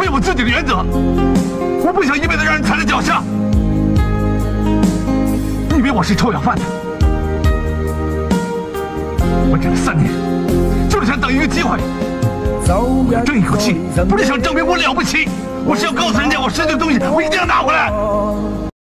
我有我自己的原则，我不想一辈子让人踩在脚下。你以为我是臭要饭的？我忍了三年，就是想等一个机会，我要争一口气，不是想证明我了不起，我是要告诉人家我失去的东西，我一定要拿回来。